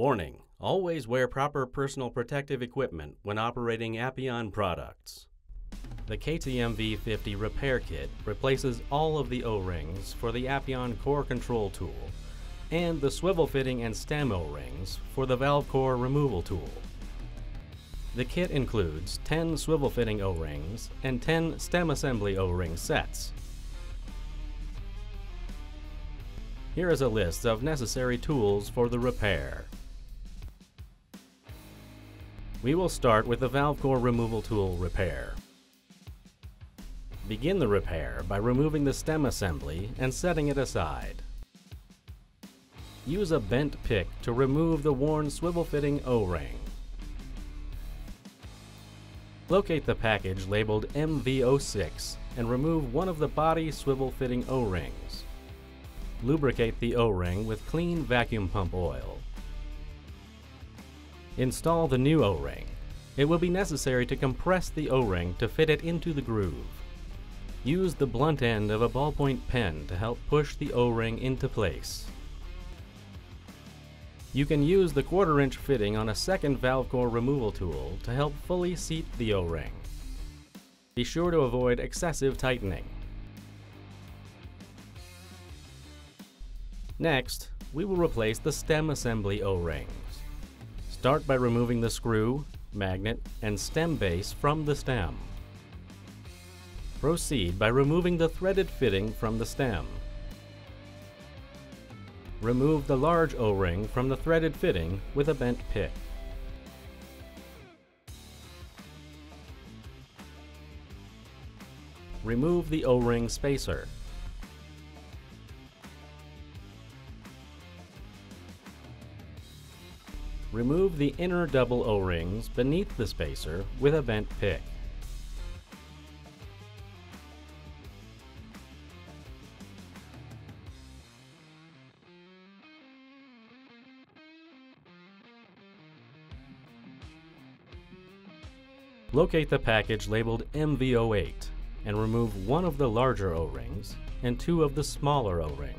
Warning, always wear proper personal protective equipment when operating Appion products. The KTMV50 repair kit replaces all of the O-rings for the Appion core control tool and the swivel fitting and stem O-rings for the valve core removal tool. The kit includes 10 swivel fitting O-rings and 10 stem assembly O-ring sets. Here is a list of necessary tools for the repair. We will start with the valve core removal tool repair. Begin the repair by removing the stem assembly and setting it aside. Use a bent pick to remove the worn swivel fitting O-ring. Locate the package labeled MV06 and remove one of the body swivel fitting O-rings. Lubricate the O-ring with clean vacuum pump oil. Install the new O-ring. It will be necessary to compress the O-ring to fit it into the groove. Use the blunt end of a ballpoint pen to help push the O-ring into place. You can use the quarter inch fitting on a second valve core removal tool to help fully seat the O-ring. Be sure to avoid excessive tightening. Next, we will replace the stem assembly O-rings. Start by removing the screw, magnet, and stem base from the stem. Proceed by removing the threaded fitting from the stem. Remove the large O-ring from the threaded fitting with a bent pick. Remove the O-ring spacer. Remove the inner double O-rings beneath the spacer with a bent pick. Locate the package labeled MV08 and remove one of the larger O-rings and two of the smaller O-rings.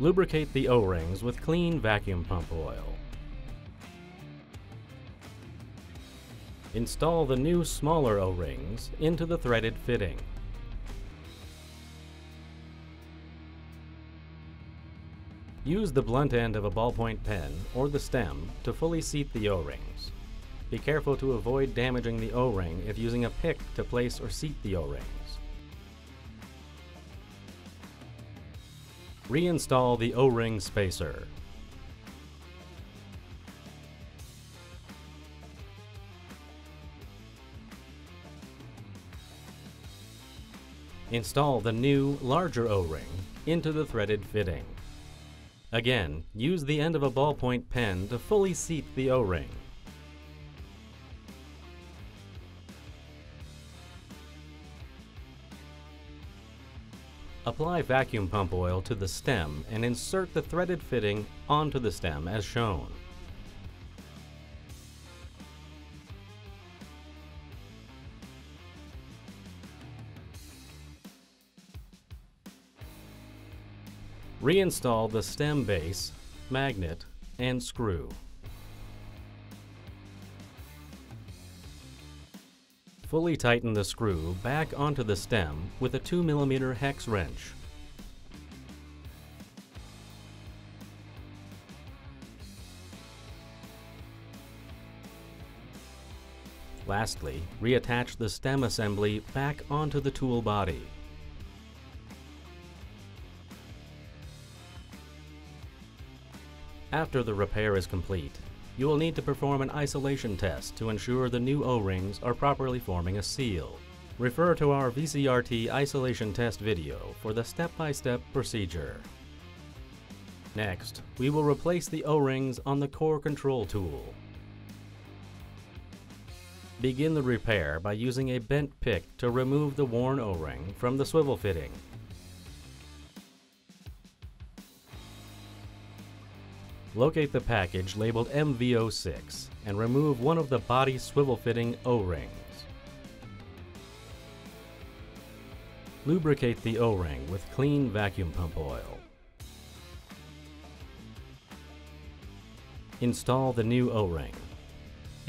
Lubricate the O-rings with clean vacuum pump oil. Install the new smaller O-rings into the threaded fitting. Use the blunt end of a ballpoint pen or the stem to fully seat the O-rings. Be careful to avoid damaging the O-ring if using a pick to place or seat the O-rings. Reinstall the O-ring spacer. Install the new, larger O-ring into the threaded fitting. Again, use the end of a ballpoint pen to fully seat the O-ring. Apply vacuum pump oil to the stem and insert the threaded fitting onto the stem as shown. Reinstall the stem base, magnet, and screw. Fully tighten the screw back onto the stem with a 2mm hex wrench. Lastly, reattach the stem assembly back onto the tool body. After the repair is complete, you will need to perform an isolation test to ensure the new O-rings are properly forming a seal. Refer to our VCRT isolation test video for the step-by-step -step procedure. Next, we will replace the O-rings on the core control tool. Begin the repair by using a bent pick to remove the worn O-ring from the swivel fitting. Locate the package labeled MV06 and remove one of the body swivel fitting O-rings. Lubricate the O-ring with clean vacuum pump oil. Install the new O-ring.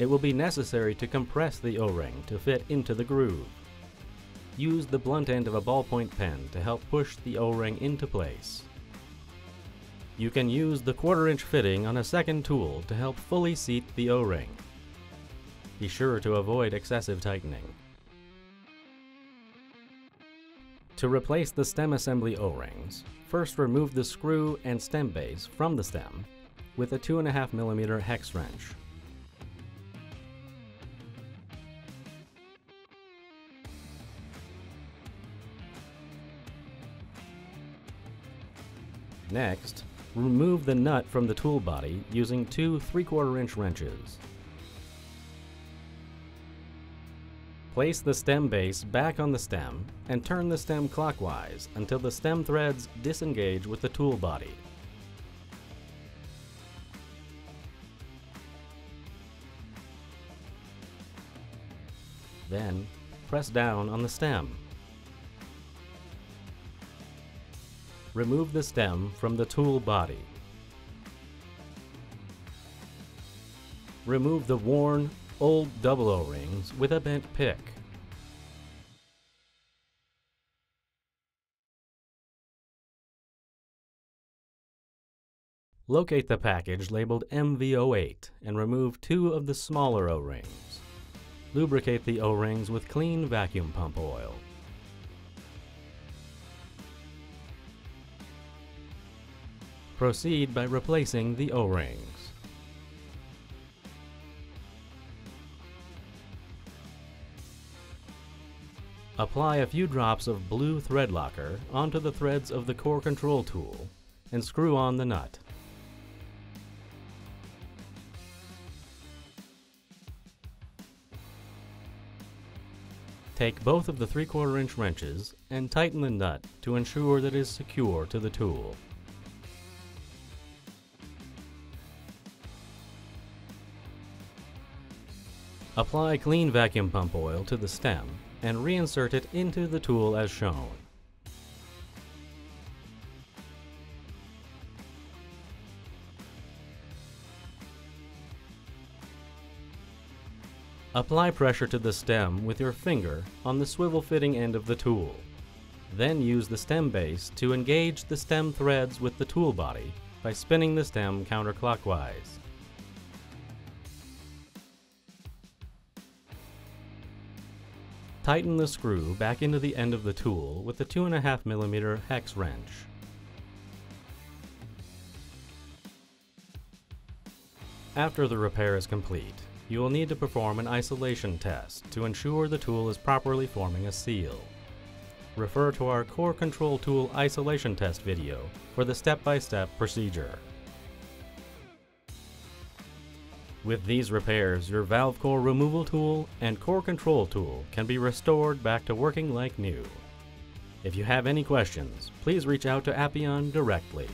It will be necessary to compress the O-ring to fit into the groove. Use the blunt end of a ballpoint pen to help push the O-ring into place. You can use the quarter inch fitting on a second tool to help fully seat the O-ring. Be sure to avoid excessive tightening. To replace the stem assembly O-rings, first remove the screw and stem base from the stem with a 2.5mm hex wrench. Next, remove the nut from the tool body using two 3 4 inch wrenches. Place the stem base back on the stem and turn the stem clockwise until the stem threads disengage with the tool body. Then, press down on the stem. Remove the stem from the tool body. Remove the worn, old double O-rings with a bent pick. Locate the package labeled MV08 and remove two of the smaller O-rings. Lubricate the O-rings with clean vacuum pump oil. Proceed by replacing the O-rings. Apply a few drops of blue thread locker onto the threads of the core control tool and screw on the nut. Take both of the 3 4 inch wrenches and tighten the nut to ensure that it is secure to the tool. Apply clean vacuum pump oil to the stem and reinsert it into the tool as shown. Apply pressure to the stem with your finger on the swivel fitting end of the tool. Then use the stem base to engage the stem threads with the tool body by spinning the stem counterclockwise. Tighten the screw back into the end of the tool with the 2.5mm hex wrench. After the repair is complete, you will need to perform an isolation test to ensure the tool is properly forming a seal. Refer to our Core Control Tool isolation test video for the step-by-step -step procedure. With these repairs, your valve core removal tool and core control tool can be restored back to working like new. If you have any questions, please reach out to Appion directly.